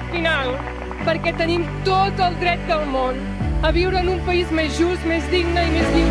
punt final, perquè tenim tot el dret del món a viure en un país més just, més digne i més lliure.